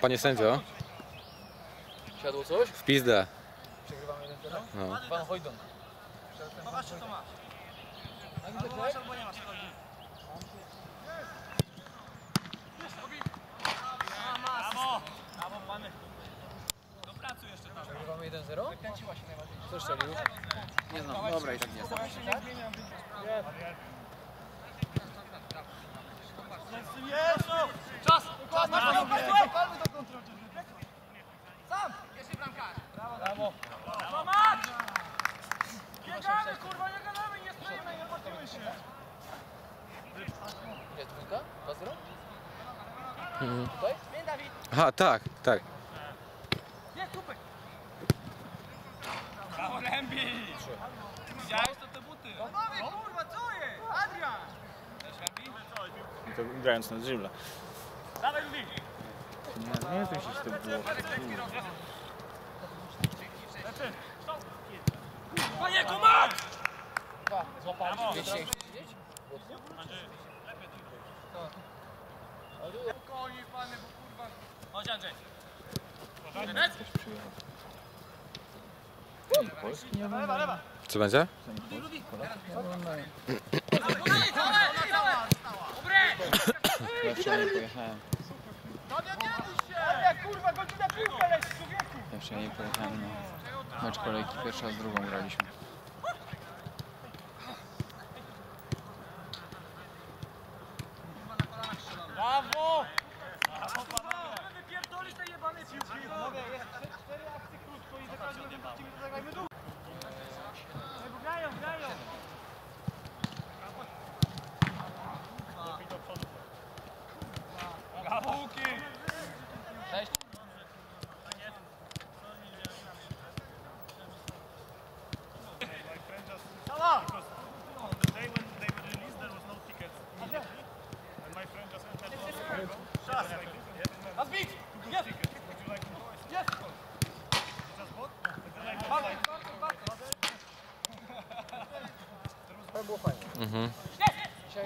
panie sędzio. Siadło coś? W pizdę. Przegrywamy 1-0? No. Pan Hojdon. Co masz. Na Masz albo nie masz. A, masz. Brawo! Brawo, pany. Do pracy jeszcze tam. Przegrywamy 1-0? Kręciła się najbardziej. Kto strzelił? Nie znam, dobra i tak nie znam. Jezu! Brawo. Brawo. Max! Biegamy, kurwa, nie gadamy, nie stoimy, nie patrzymy się. Jest dwójka? 2-0? Mhm. Tutaj? Dawid. Aha, tak, tak. Jest tupek. Brawo, Lembi! Widziałeś to te buty? Panowie, kurwa, co jest? Adrian! Też Lembi? To grając na dribble. Dawaj, Lubi! Nie, nie wiem, czy to było. Panie Kumak! Złapali. Spokojnie, panie, bo kurwa... Chodź, Andrzej. Nie Lewa, lewa! Co będzie? Wczoraj pojechałem. Ja wczoraj pojechałem na mecz kolejki pierwsza z drugą graliśmy. Brawo!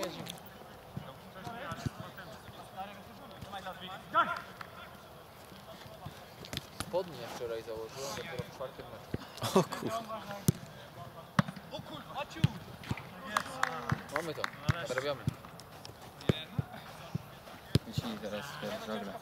Jeździmy. Spodnie wczoraj założyłem, dopiero w czwartym meczu. O kurwa. O kurwa, Maciu! Mamy to. Zarabiamy. i teraz wiesz, żagle.